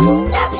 Música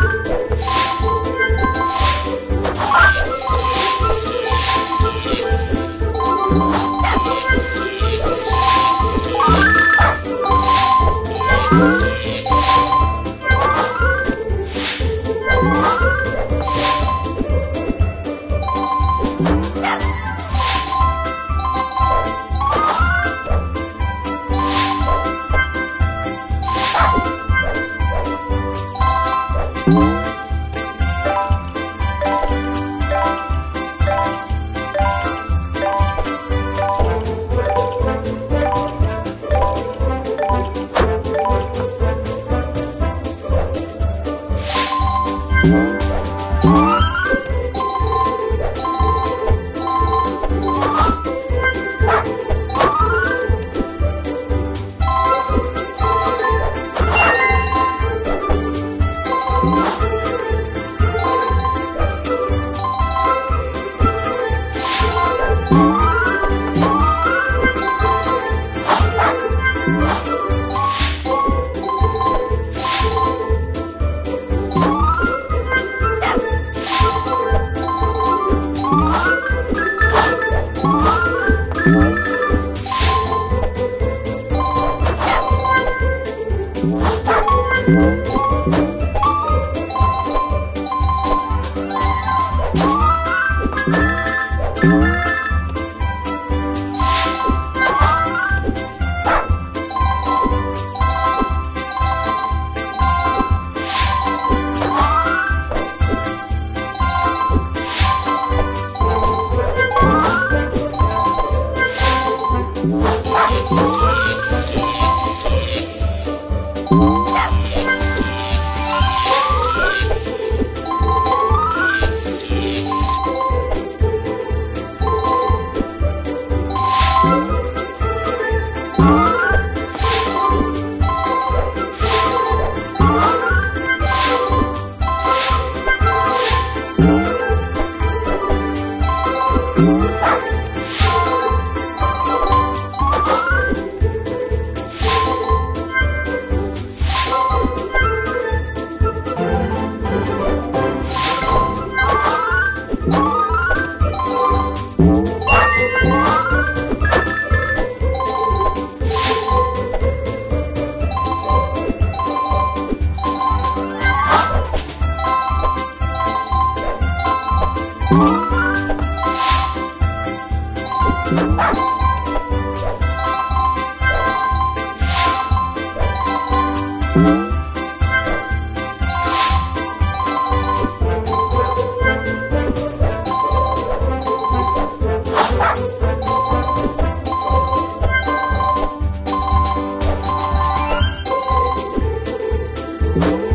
Thank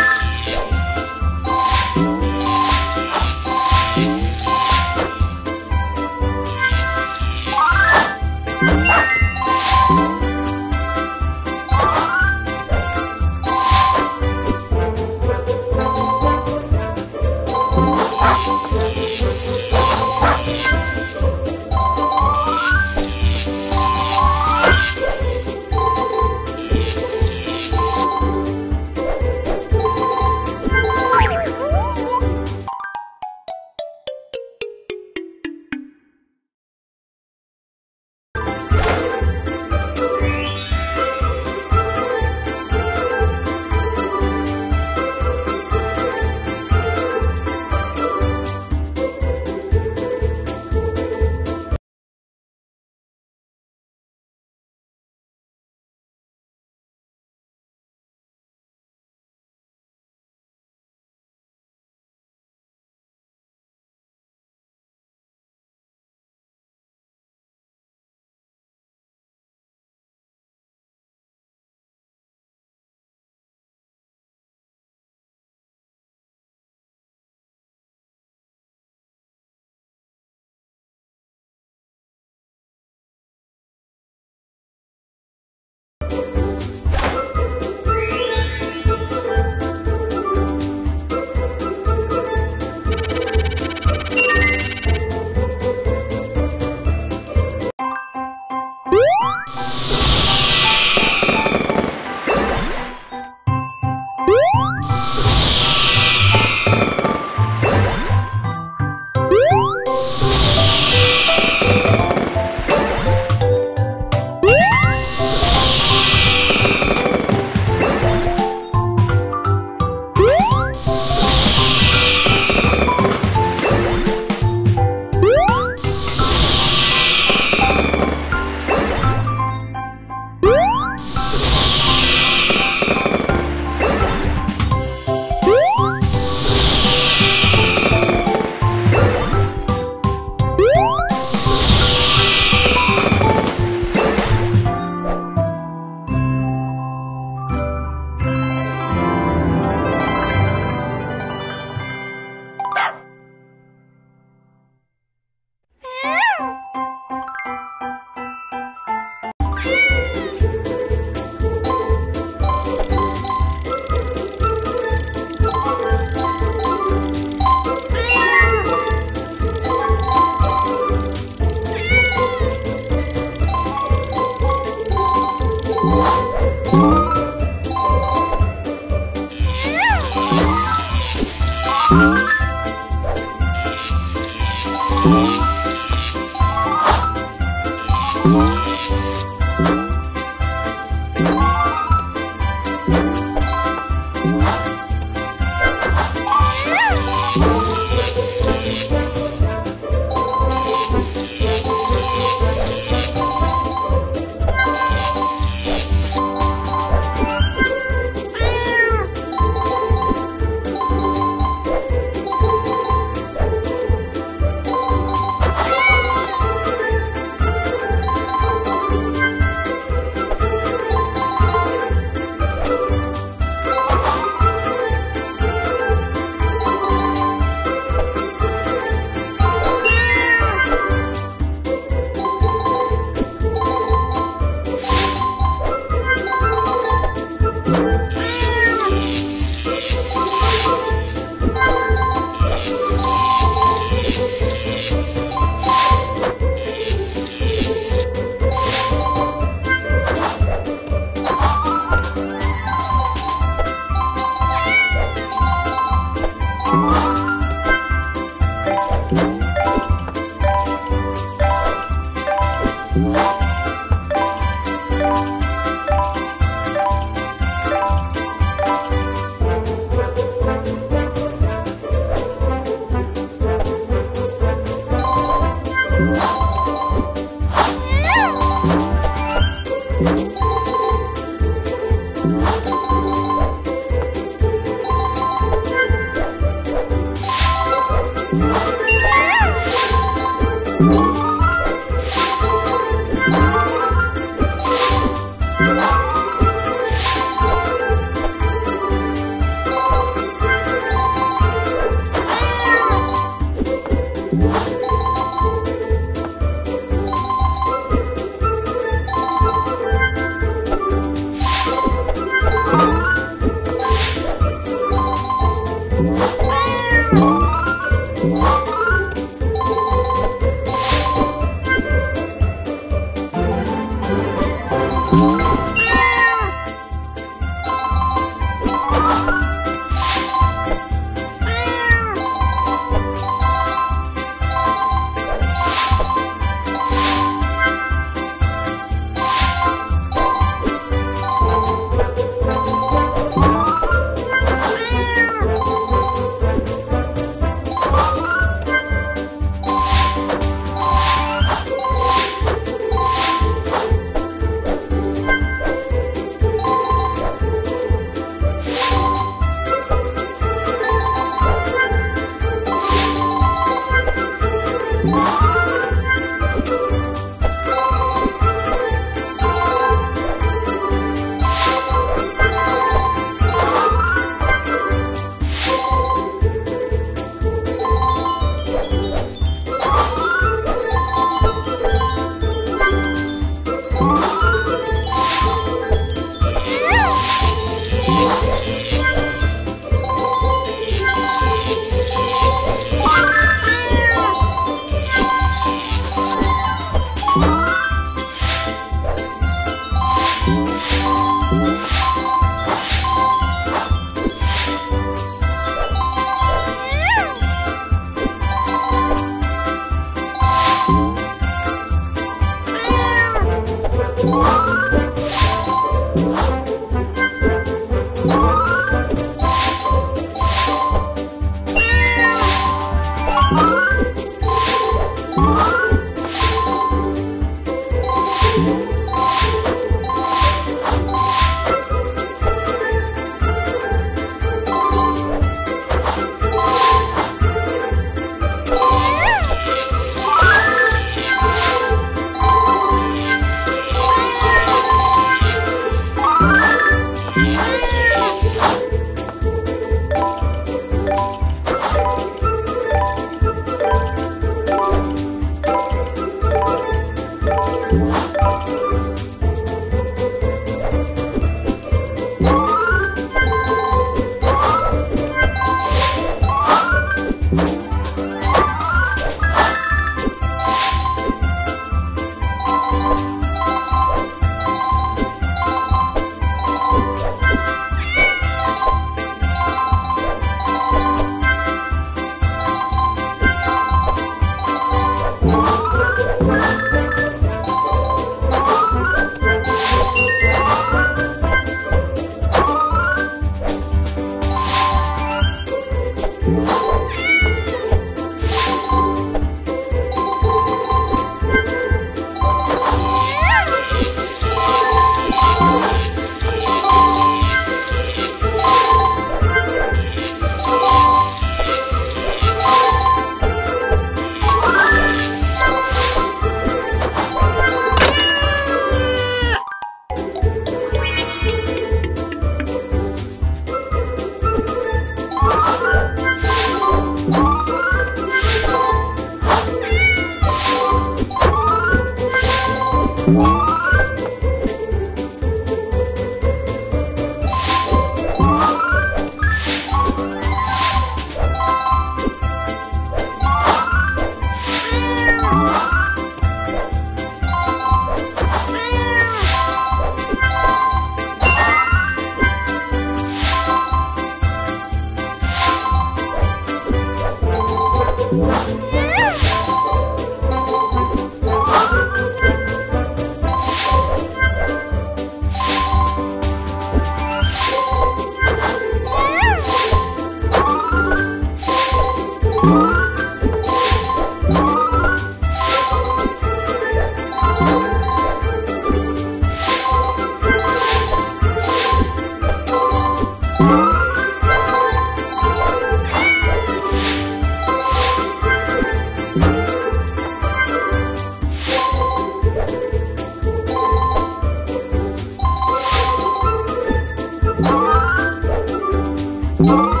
you